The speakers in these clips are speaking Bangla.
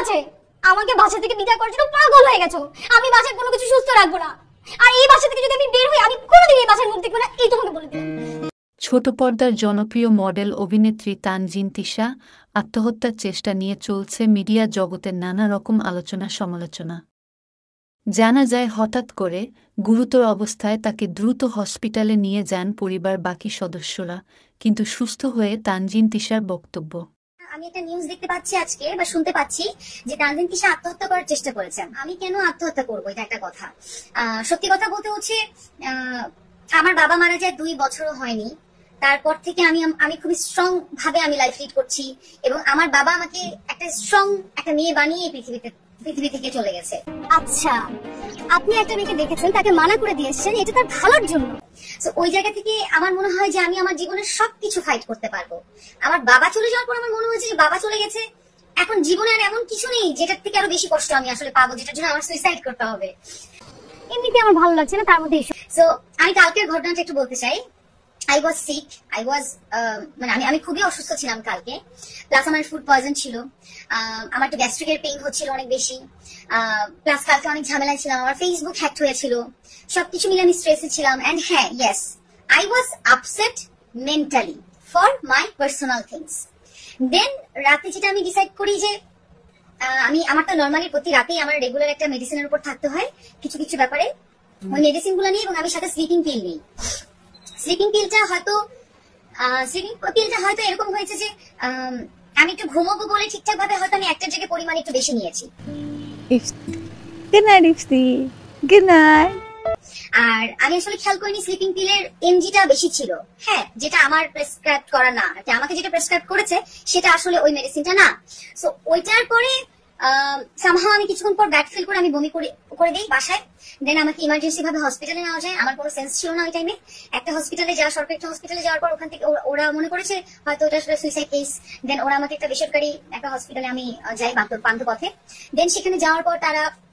আছে? আমাকে বাসা থেকে বিদায় করার জন্য পাগল হয়ে গেছো। আমি বাসায় কোনো কিছু সুস্থ রাখব না। আর এই বাসা থেকে যদি আমি বের হই, আমি কোনোদিন এই বাসার মুখ দেখব না এই তোমাকে বলে দিলাম। ছোট পর্দার জনপ্রিয় মডেল অভিনেত্রী তানজিন তিশা আত্মহত্যার চেষ্টা নিয়ে চলছে মিডিয়া জগতের নানা রকম আলোচনা সমালোচনা। জানা যায়, হঠাৎ করে গুরুতর অবস্থায় তাকে দ্রুত হসপিটালে নিয়ে যান পরিবার বাকি সদস্যরা, কিন্তু সুস্থ হয়ে তানজিন তিশার বক্তব্য। আমি একটা নিউজ দেখতে পাচ্ছি আজকে বা শুনতে পাচ্ছি যে তানজিন কিসা আত্মহত্যা করার চেষ্টা করেছেন। আমি কেন আত্মহত্যা করব? এটা একটা কথা। সত্যি কথা বলতে হচ্ছে আমার বাবা মারা যায় দুই বছরও হয়নি। তারপর থেকে আমি আমি খুবই স্ট্রং ভাবে আমি লাইফ লিড করছি এবং আমার বাবা আমাকে একটা স্ট্রং একটা মেয়ে বানিয়ে পৃথিবীতে পৃথিবী থেকে চলে গেছে। আচ্ছা আপনি একটা মেয়েকে দেখেছেন, তাকে মানা করে দিয়ে এসেছেন, এটা তার ভালোর জন্য। ওই জায়গা থেকে আমার মনে হয় যে আমি আমার জীবনের সবকিছু ফাইট করতে পারব। আমার বাবা চলে যাওয়ার পর আমার মনে হয়েছে যে বাবা চলে গেছে। এখন জীবনে আর এমন কিছু নেই যেটার থেকে আরও বেশি কষ্ট আমি আসলে পাবো, যেটার জন্য আমার সুইসাইড করতে হবে। এমনিতে আমার ভালো লাগছে না, তার মধ্যে সো আমি কালকের ঘটনাটা একটু বলতে চাই। I was sick I was মানে আমি আমি খুবই অসুস্থ ছিলাম কালকে। প্লাস আমার ফুড পয়জন ছিল। আহ, আমার একটু গ্যাস্ট্রিকের পেইন হচ্ছিল অনেক বেশি। প্লাস কালকে অনেক ঝামেলায় ছিলাম। আমার ফেসবুক হ্যাক হয়েছিল। সবকিছু মিলে আমি স্ট্রেসে ছিলাম। অ্যান্ড হ্যাঁ yes I was upset mentally for my personal things then রাতে যেটা আমি ডিসাইড করি যে আমি আমার তো নর্মালি প্রতি রাতেই আমার রেগুলার একটা মেডিসিনের উপর থাকতে হয়। কিছু কিছু ব্যাপারে। ওই মেডিসিনগুলো নিই এবং আমি সাথে স্লিপিং পিল নিই। স্লিপিং পিলটা হয়তো স্লিপিং পিলটা হয়তো এরকম হয়েছে যে আমি একটু ঘুমোবো বলে ঠিকঠাক ভাবে হয়তো আমি একটা জায়গায় পরিমাণ একটু বেশি নিয়েছি. আর আমি আসলে খেয়াল করিনি স্লিপিং পিলের এমজিটা বেশি ছিল। হ্যাঁ যেটা আমার প্রেসক্রাইব করা না। আমাকে যেটা প্রেসক্রাইব করেছে সেটা আসলে ওই মেডিসিনটা না। সো ওইটার পরে সামহাও আমি কিছুক্ষণ পর ব্যাক ফিল করে আমি বমি করে দিই বাসায়। দেন আমাকে ইমার্জেন্সি ভাবে হসপিটালে নেওয়া যায়। আমার কোনো সেন্স ছিল না ওই টাইমে একটা হসপিটালে যাওয়া সরকারি একটা হসপিটালে যাওয়ার পর ওখান থেকে ওরা- মনে করেছে, হয়তো ওটা আসলে সুইসাইড কেস দেন ওরা আমাকে একটা বেসরকারি একটা হসপিটালে আমি যাই বান্ধব পথে। দেন সেখানে যাওয়ার পর তারা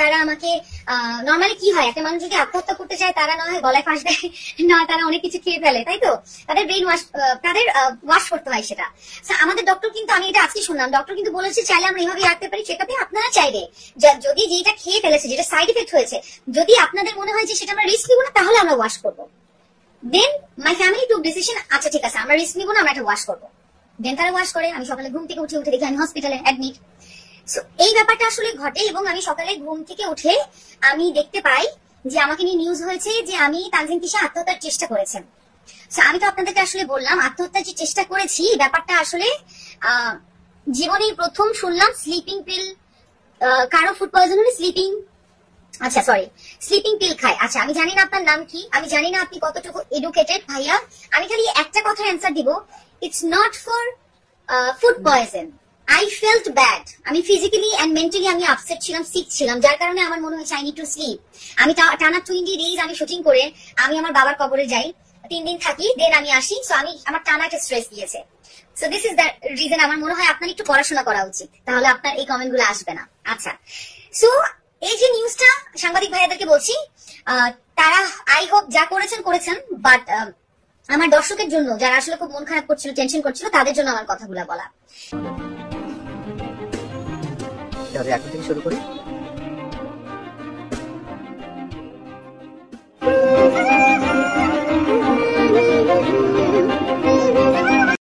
তারা আমাকে নর্মালি কি হয় একটা মানুষ যদি আত্মহত্যা করতে চায়, তারা না হয় গলায় ফাঁস দেয়, না, তারা অনেক কিছু খেয়ে ফেলে, তাই তো? তাদের ব্রেন ওয়াশ তাদের ওয়াশ করতে হয় সেটা। আমাদের ডক্টর কিন্তু, আমি এটা আজকে শুনলাম ডক্টর কিন্তু বলেছে, চাইলে আমরা এইভাবে রাখতে পারি চেকআপে আপনারা চাইলে যদি যেটা খেয়ে ফেলেছে, যেটা সাইড এফেক্ট হয়েছে, যদি আপনাদের মনে হয় যে সেটা আমরা রিস্ক নিব না, তাহলে আমরা ওয়াশ করব। দেন মাই ফ্যামিলি টুক ডিসিশন আচ্ছা ঠিক আছে, আমরা রিস্ক নিব না, আমরা একটা ওয়াশ করব। দেন তারা ওয়াশ করে, আমি সকালে ঘুম থেকে উঠে উঠে দেখি, আমি হসপিটালে অ্যাডমিট এই ব্যাপারটা আসলে ঘটে এবং আমি সকালে ঘুম থেকে উঠে আমি দেখতে পাই যে আমাকে নিয়ে নিউজ হয়েছে যে আমি তানজিন তিশা আত্মহত্যার চেষ্টা করেছেন। আমি তো আপনাদেরকে আসলে বললাম আত্মহত্যার যে চেষ্টা করেছি ব্যাপারটা আসলে আহ, জীবনে প্রথম শুনলাম স্লিপিং পিল কারও ফুড পয়জন হলে স্লিপিং আচ্ছা সরি স্লিপিং পিল খায়। আচ্ছা আমি জানি না আপনার নাম কি আমি জানি না আপনি কতটুকু এডুকেটেড ভাইয়া। আমি খালি একটা কথার অ্যান্সার দিব it's not for food poison I felt bad আমি ফিজিক্যালি অ্যান্ড মেন্টালি আমি আপসেট ছিলাম সিক ছিলাম, যার কারণে আমার মনে হয়েছে আই নিড টু স্লিপ আমি টানা টোয়েন্টি ডেজ আমি শুটিং করে আমি আমার বাবার কবরে যাই, তিন দিন থাকি দেন আমি আসি সো আমি আমার টানা একটা স্ট্রেস দিয়েছে। So this is the reason আমার মনে হয় আপনার একটু পড়াশোনা করা উচিত, তাহলে আপনার এই কমেন্টগুলো আসবে না। আচ্ছা। সো এই যে নিউজটা সাংবাদিক ভাইয়াদেরকে বলছি তারা আই হোপ যা করেছেন করেছেন বাট আমার দর্শকের জন্য যারা আসলে খুব মন খারাপ করছিল টেনশন করছিল, তাদের জন্য আমার কথাগুলো বলা। তাহলে এখন থেকে শুরু করি।